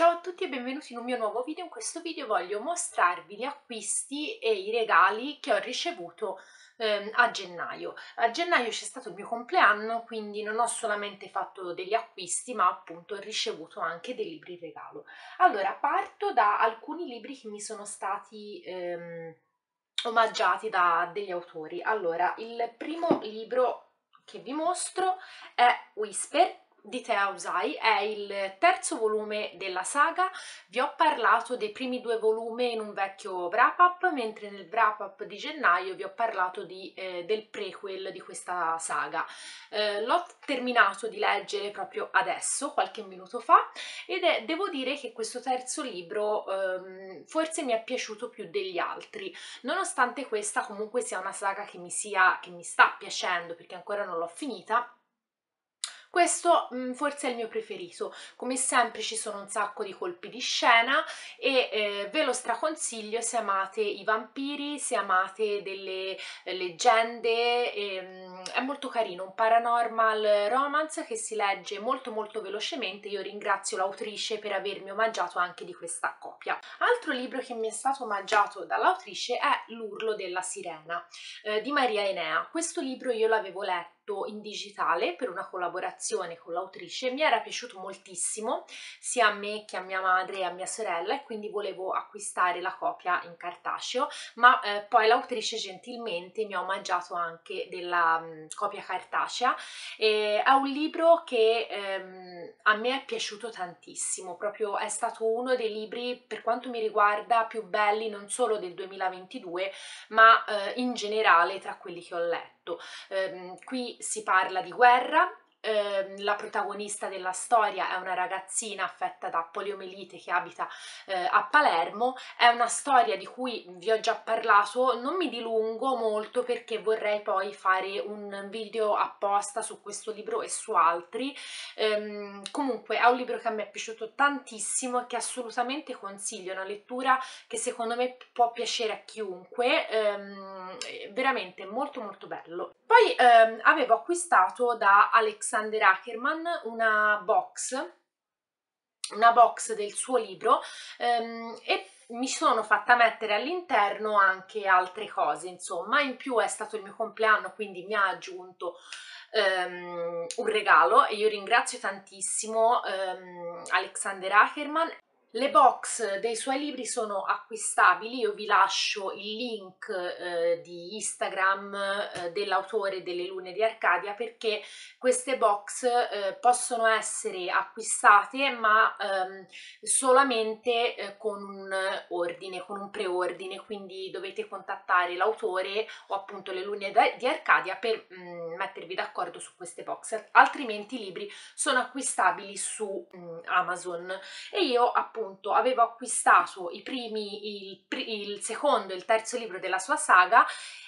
Ciao a tutti e benvenuti in un mio nuovo video. In questo video voglio mostrarvi gli acquisti e i regali che ho ricevuto ehm, a gennaio. A gennaio c'è stato il mio compleanno, quindi non ho solamente fatto degli acquisti, ma appunto ho ricevuto anche dei libri in regalo. Allora, parto da alcuni libri che mi sono stati ehm, omaggiati da degli autori. Allora, il primo libro che vi mostro è Whisper di Tea Usai, è il terzo volume della saga, vi ho parlato dei primi due volumi in un vecchio wrap-up, mentre nel wrap-up di gennaio vi ho parlato di, eh, del prequel di questa saga. Eh, l'ho terminato di leggere proprio adesso, qualche minuto fa, ed è, devo dire che questo terzo libro ehm, forse mi è piaciuto più degli altri, nonostante questa comunque sia una saga che mi, sia, che mi sta piacendo, perché ancora non l'ho finita, questo mh, mm, forse è il mio preferito, come sempre ci sono un sacco di colpi di scena e eh, ve lo straconsiglio se amate i vampiri, se amate delle eh, leggende, e, mh, mm, è molto carino, un paranormal romance che si legge molto molto velocemente, io ringrazio l'autrice per avermi omaggiato anche di questa copia. Altro libro che mi è stato omaggiato dall'autrice è L'urlo della sirena eh, di Maria Enea, questo libro io l'avevo letto letto in digitale per una collaborazione con l'autrice, mi era piaciuto moltissimo sia a me che a mia madre e a mia sorella e quindi volevo acquistare la copia in cartaceo, ma eh, poi l'autrice gentilmente mi ha omaggiato anche della mh, mm, copia cartacea e è un libro che ehm, a me è piaciuto tantissimo, proprio è stato uno dei libri per quanto mi riguarda più belli non solo del 2022 ma eh, in generale tra quelli che ho letto tutto. Eh, qui si parla di guerra, eh, la protagonista della storia è una ragazzina affetta da poliomelite che abita eh, a Palermo, è una storia di cui vi ho già parlato, non mi dilungo molto perché vorrei poi fare un video apposta su questo libro e su altri, ehm, comunque è un libro che a me è piaciuto tantissimo e che assolutamente consiglio, è una lettura che secondo me può piacere a chiunque, ehm, veramente molto molto bello. Poi ehm, avevo acquistato da Alex Alexander Ackerman una box una box del suo libro ehm, e mi sono fatta mettere all'interno anche altre cose, insomma, in più è stato il mio compleanno, quindi mi ha aggiunto um, un regalo e io ringrazio tantissimo um, Alexander Ackerman le box dei suoi libri sono acquistabili, io vi lascio il link eh, di Instagram eh, dell'autore delle Lune di Arcadia perché queste box eh, possono essere acquistate ma ehm, solamente eh, con un ordine, con un preordine, quindi dovete contattare l'autore o appunto le Lune di Arcadia per mh, mm, mettervi d'accordo su queste box, altrimenti i libri sono acquistabili su mh, mm, Amazon. E io appunto appunto avevo acquistato i primi, il, il secondo e il terzo libro della sua saga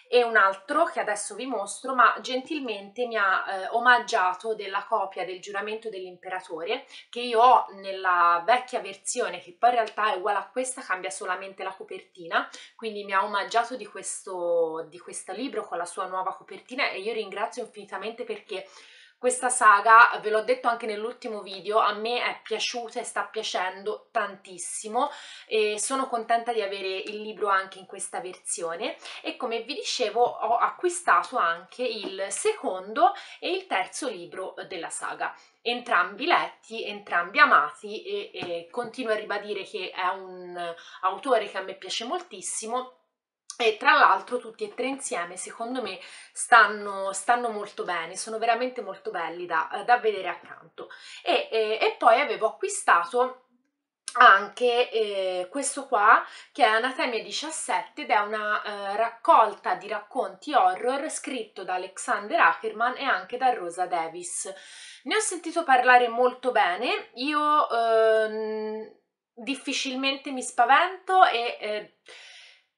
e un altro che adesso vi mostro, ma gentilmente mi ha eh, omaggiato della copia del giuramento dell'imperatore che io ho nella vecchia versione, che poi in realtà è uguale a questa, cambia solamente la copertina, quindi mi ha omaggiato di questo, di questo libro con la sua nuova copertina e io ringrazio infinitamente perché questa saga, ve l'ho detto anche nell'ultimo video, a me è piaciuta e sta piacendo tantissimo e sono contenta di avere il libro anche in questa versione. E come vi dicevo ho acquistato anche il secondo e il terzo libro della saga. Entrambi letti, entrambi amati e, e continuo a ribadire che è un autore che a me piace moltissimo e tra l'altro tutti e tre insieme secondo me stanno, stanno molto bene, sono veramente molto belli da, da vedere accanto. E, e, e, poi avevo acquistato anche eh, questo qua che è Anatemia 17 ed è una eh, raccolta di racconti horror scritto da Alexander Ackerman e anche da Rosa Davis. Ne ho sentito parlare molto bene, io eh, difficilmente mi spavento e eh,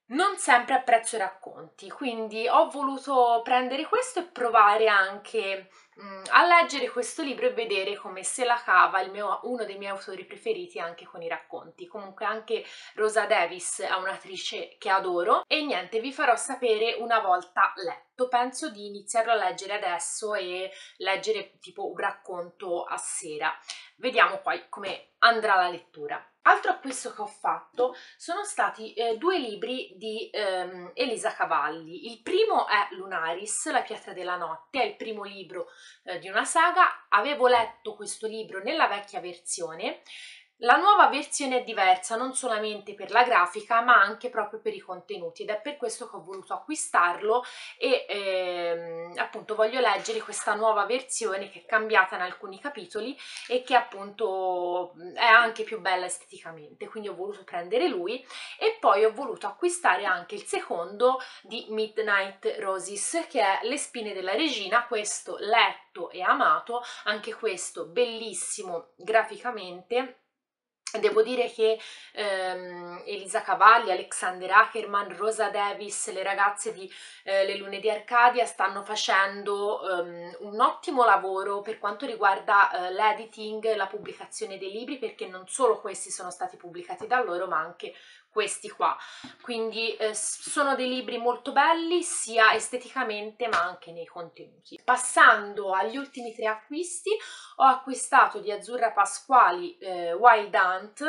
non sempre apprezzo i racconti, quindi ho voluto prendere questo e provare anche mm, a leggere questo libro e vedere come se la cava mio, uno dei miei autori preferiti anche con i racconti. Comunque anche Rosa Davis è un'attrice che adoro e niente, vi farò sapere una volta letto. Penso di iniziarlo a leggere adesso e leggere tipo un racconto a sera. Vediamo poi come andrà la lettura. Altro acquisto che ho fatto sono stati eh, due libri di ehm, Elisa Cavalli. Il primo è Lunaris, La pietra della notte, è il primo libro eh, di una saga. Avevo letto questo libro nella vecchia versione la nuova versione è diversa non solamente per la grafica ma anche proprio per i contenuti ed è per questo che ho voluto acquistarlo e ehm, appunto voglio leggere questa nuova versione che è cambiata in alcuni capitoli e che appunto è anche più bella esteticamente quindi ho voluto prendere lui e poi ho voluto acquistare anche il secondo di Midnight Roses che è Le spine della regina questo letto e amato anche questo bellissimo graficamente Devo dire che ehm, Elisa Cavalli, Alexander Ackerman, Rosa Davis, le ragazze di eh, Le Lune di Arcadia stanno facendo um, un ottimo lavoro per quanto riguarda uh, l'editing, la pubblicazione dei libri, perché non solo questi sono stati pubblicati da loro, ma anche questi qua. Quindi eh, sono dei libri molto belli sia esteticamente ma anche nei contenuti. Passando agli ultimi tre acquisti ho acquistato di Azzurra Pasquali eh, Wild Hunt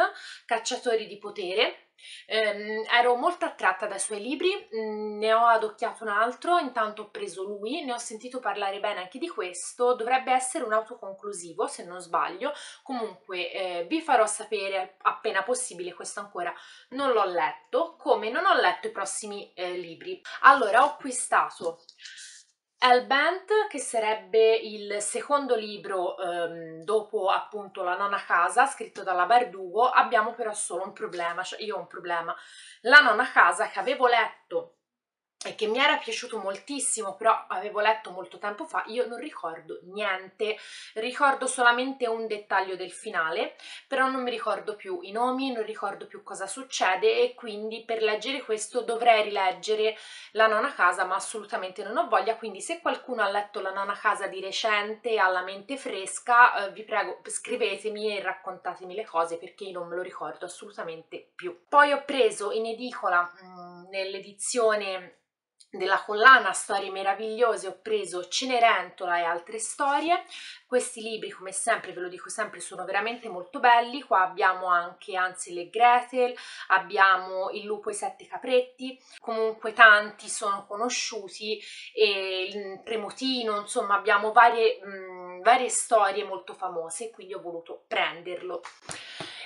Cacciatori di potere Um, ero molto attratta dai suoi libri, um, ne ho adocchiato un altro, intanto ho preso lui, ne ho sentito parlare bene anche di questo, dovrebbe essere un autoconclusivo se non sbaglio, comunque eh, vi farò sapere appena possibile, questo ancora non l'ho letto, come non ho letto i prossimi eh, libri. Allora ho acquistato Hellbent, che sarebbe il secondo libro ehm, dopo appunto La nonna casa, scritto dalla Bardugo, abbiamo però solo un problema, cioè io ho un problema. La nonna casa che avevo letto e che mi era piaciuto moltissimo, però avevo letto molto tempo fa, io non ricordo niente, ricordo solamente un dettaglio del finale, però non mi ricordo più i nomi, non ricordo più cosa succede e quindi per leggere questo dovrei rileggere La nona casa, ma assolutamente non ho voglia, quindi se qualcuno ha letto La nona casa di recente, ha la mente fresca, eh, vi prego scrivetemi e raccontatemi le cose perché io non me lo ricordo assolutamente più. Poi ho preso in edicola mm, nell'edizione della collana Storie meravigliose ho preso Cenerentola e altre storie. Questi libri, come sempre, ve lo dico sempre, sono veramente molto belli. Qua abbiamo anche Ansel e Gretel, abbiamo Il lupo e i sette capretti, comunque tanti sono conosciuti, e il Tremotino, insomma abbiamo varie, mh, varie storie molto famose, quindi ho voluto prenderlo.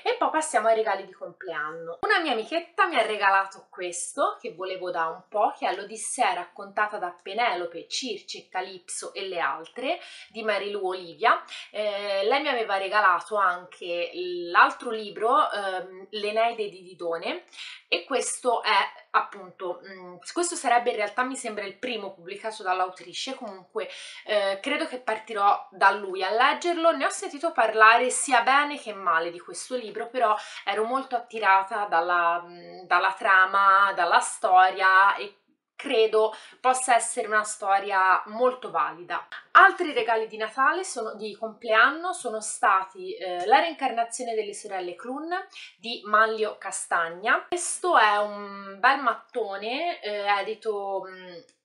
E poi passiamo ai regali di compleanno. Una mia amichetta mi ha regalato questo, che volevo da un po', che è l'Odissea raccontata da Penelope, Circe, Calipso e le altre, di Marilu Olivia. Eh, lei mi aveva regalato anche l'altro libro, ehm, L'Eneide di Didone, e questo è appunto, mh, mm, questo sarebbe in realtà mi sembra il primo pubblicato dall'autrice, comunque eh, credo che partirò da lui a leggerlo, ne ho sentito parlare sia bene che male di questo libro, però ero molto attirata dalla, mm, dalla trama, dalla storia e credo possa essere una storia molto valida. Altri regali di Natale, sono, di compleanno, sono stati eh, La reincarnazione delle sorelle Clun di Manlio Castagna. Questo è un bel mattone eh, edito... Mh,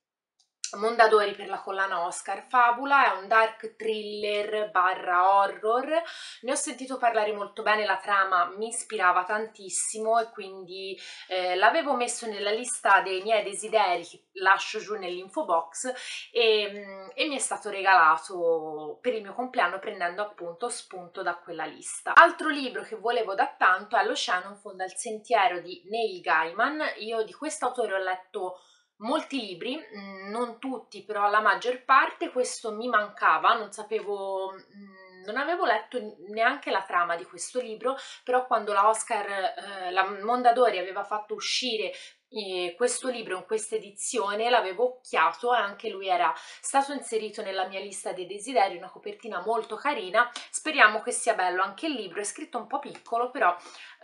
Mondadori per la collana Oscar. Fabula, è un dark thriller barra horror, ne ho sentito parlare molto bene, la trama mi ispirava tantissimo e quindi eh, l'avevo messo nella lista dei miei desideri che lascio giù nell'info box e, mm, e mi è stato regalato per il mio compleanno prendendo appunto spunto da quella lista. Altro libro che volevo da tanto è L'Oceano in fondo al sentiero di Neil Gaiman, io di questo autore ho letto molti libri, mm, non tutti, però la maggior parte, questo mi mancava, non sapevo, mm, non avevo letto neanche la trama di questo libro, però quando la Oscar, eh, la Mondadori aveva fatto uscire E questo libro in questa edizione l'avevo occhiato e anche lui era stato inserito nella mia lista dei desideri, una copertina molto carina, speriamo che sia bello anche il libro, è scritto un po' piccolo però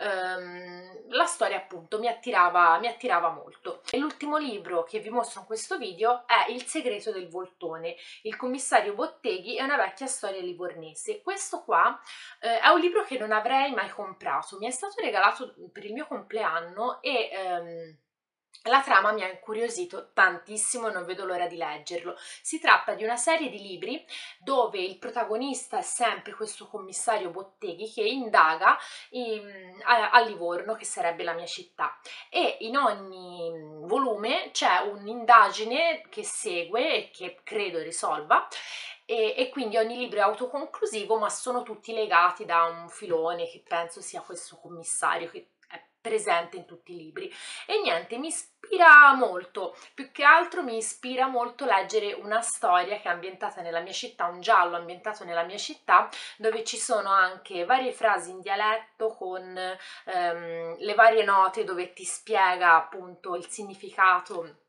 ehm, la storia appunto mi attirava, mi attirava molto. E l'ultimo libro che vi mostro in questo video è Il segreto del voltone, il commissario Botteghi è una vecchia storia livornese. Questo qua eh, è un libro che non avrei mai comprato, mi è stato regalato per il mio compleanno e... Ehm, la trama mi ha incuriosito tantissimo e non vedo l'ora di leggerlo. Si tratta di una serie di libri dove il protagonista è sempre questo commissario Botteghi che indaga in, a, a, Livorno, che sarebbe la mia città, e in ogni volume c'è un'indagine che segue e che credo risolva. E, e, quindi ogni libro è autoconclusivo, ma sono tutti legati da un filone che penso sia questo commissario che presente in tutti i libri. E niente mi ispira molto più che altro mi ispira molto leggere una storia che è ambientata nella mia città un giallo ambientato nella mia città dove ci sono anche varie frasi in dialetto con ehm, le varie note dove ti spiega appunto il significato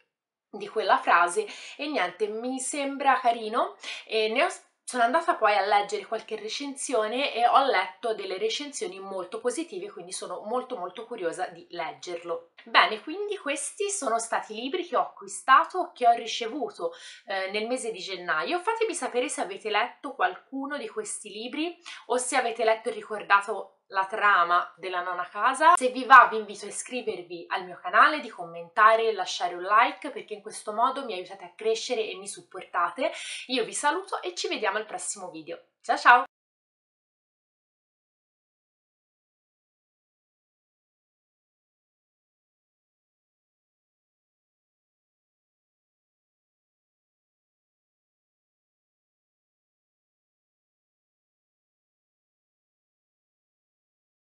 di quella frase. E niente mi sembra carino e ne ho sono andata poi a leggere qualche recensione e ho letto delle recensioni molto positive, quindi sono molto molto curiosa di leggerlo. Bene, quindi questi sono stati i libri che ho acquistato, che ho ricevuto eh, nel mese di gennaio. Fatemi sapere se avete letto qualcuno di questi libri o se avete letto e ricordato la trama della nona casa. Se vi va vi invito a iscrivervi al mio canale, di commentare lasciare un like perché in questo modo mi aiutate a crescere e mi supportate. Io vi saluto e ci vediamo al prossimo video. Ciao ciao!